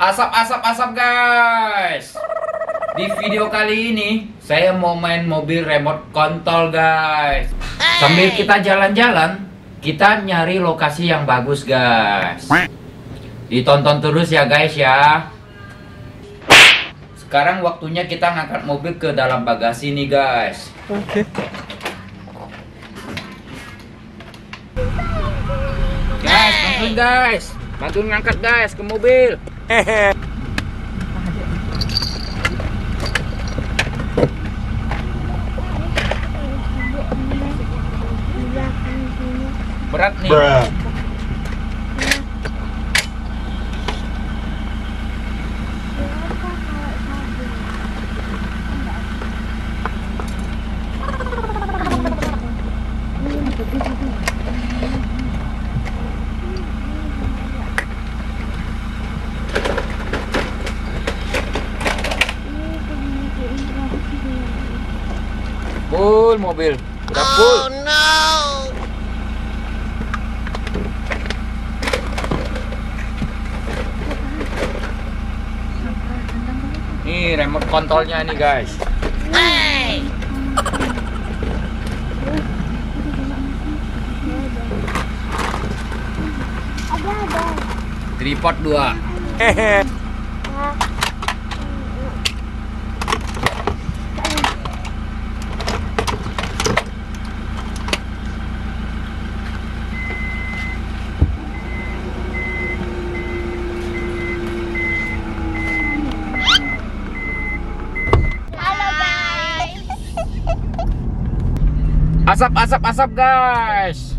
Asap, asap, asap guys. Di video kali ini saya mau main mobil remote control guys. Sambil kita jalan-jalan, kita nyari lokasi yang bagus guys. Ditonton terus ya guys ya. Sekarang waktunya kita ngangkat mobil ke dalam bagasi nih guys. Oke. Guys, bantuin guys. Bantuin ngangkat guys ke mobil. Berat nih. Full mobil. Udah full. Nih remote kontrolnya nih guys. Tripod 2. Hehe. Halo guys. Asap asap asap guys.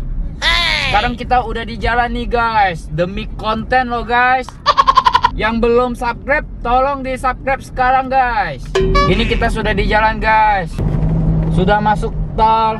Sekarang kita udah di jalan nih guys. Demi konten loh guys. Yang belum subscribe, tolong di subscribe sekarang guys. Ini kita sudah di jalan guys. Sudah masuk tol.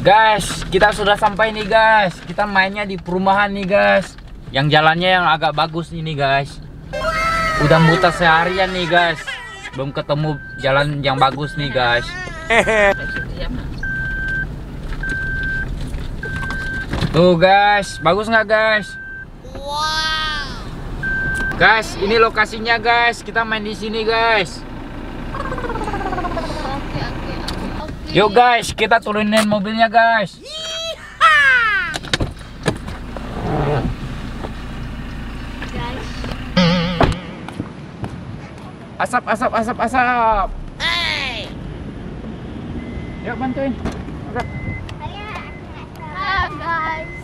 Guys, kita sudah sampai nih guys. Kita mainnya di perumahan nih guys. Yang jalannya yang agak bagus ini guys. Udah muter seharian nih guys. Belum ketemu jalan yang bagus nih guys. Tuh guys, bagus nggak guys? Guys, ini lokasinya guys. Kita main di sini guys. Yuk guys, kita turunin mobilnya guys. Asap, asap, asap, asap. Yuk bantuin. Angkat. Halo guys.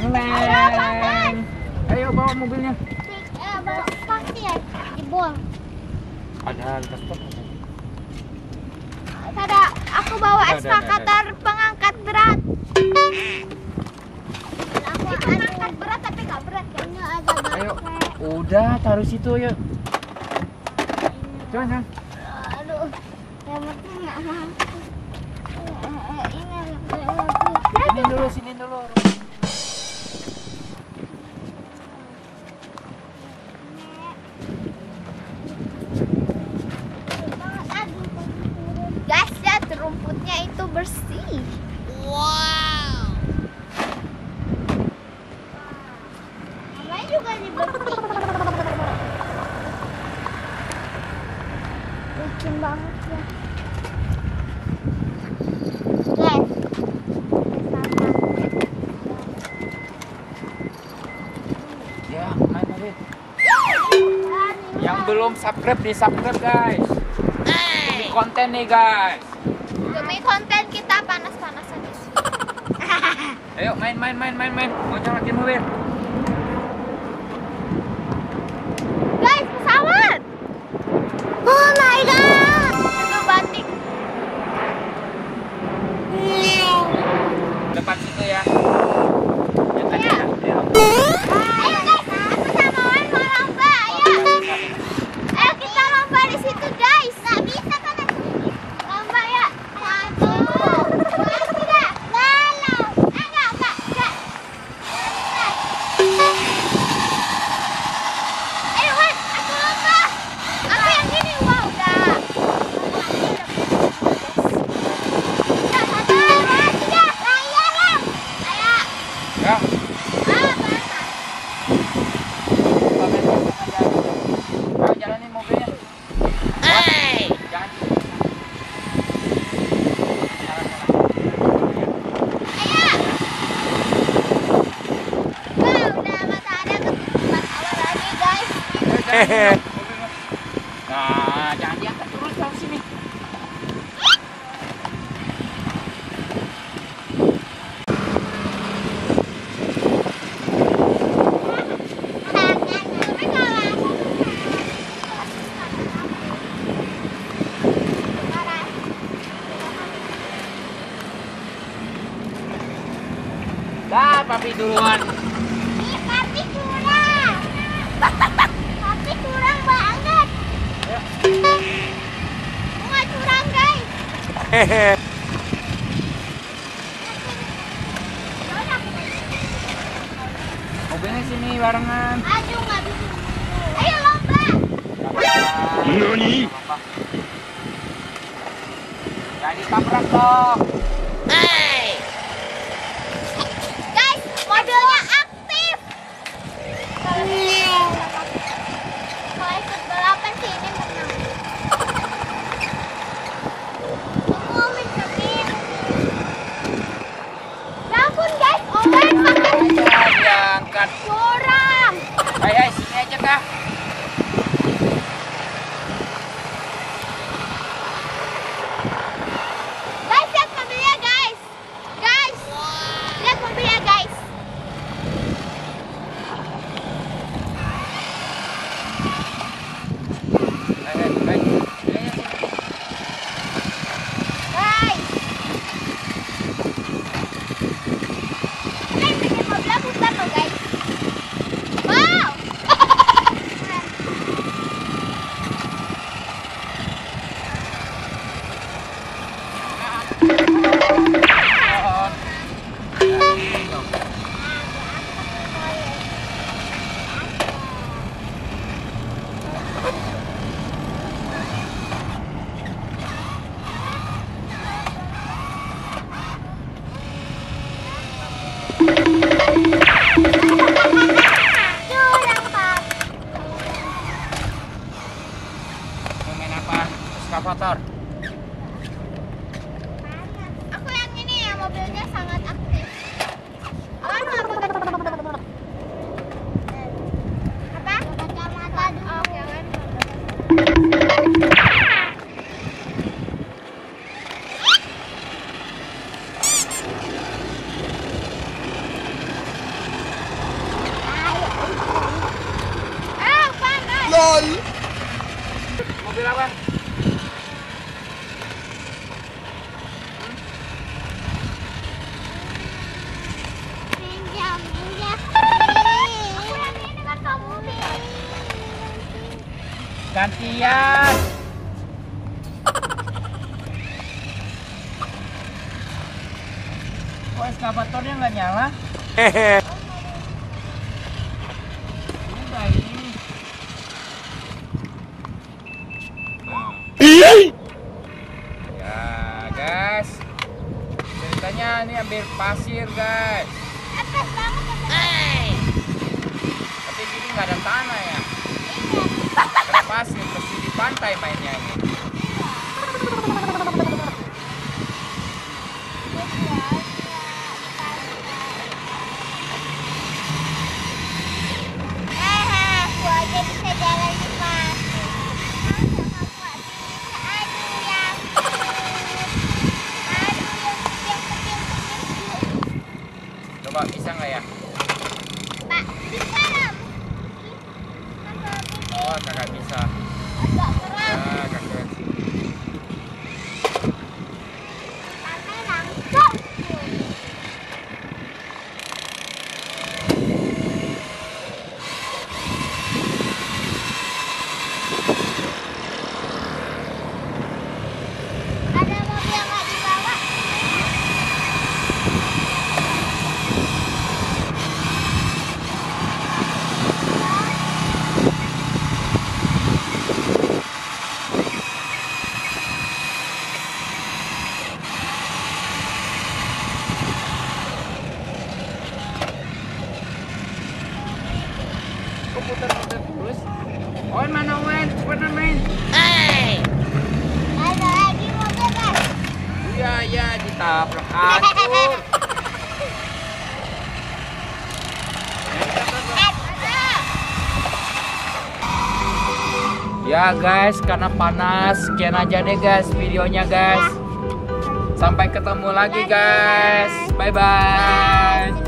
Neng. Ayo bawa mobilnya. Bawa pasti ya dibuang. Ada lintas tol. Aku bawa eskavator pengangkat berat. Aku pengangkat berat tapi nggak berat kan? Ayo. Udah, taruh situ yuk. Coba, coba. Aduh, yang penting nggak mampu. Eh, Ini Sini dulu, sini licin banget ya. Ya yang belum subscribe di subscribe guys. Ini konten nih guys. Demi konten kita panas-panas aja sih ayo main main main main main. Mau jalan mobil. Hehehe. Jangan diangkat turun sini. Papi duluan. Papi duluan. Mobilnya sini barengan. Ayo lomba. Nani? Jadi tabrak dong. Eh. mobil apa? Gantian. Kok eskavatornya nggak nyala? Hehehe. pasir guys. Atas banget hey. tapi gini gak ada tanah ya. Iya. Pasir pasti di pantai mainnya ini. saya ya guys karena panas sekian aja deh guys videonya guys. Sampai ketemu lagi guys. Bye bye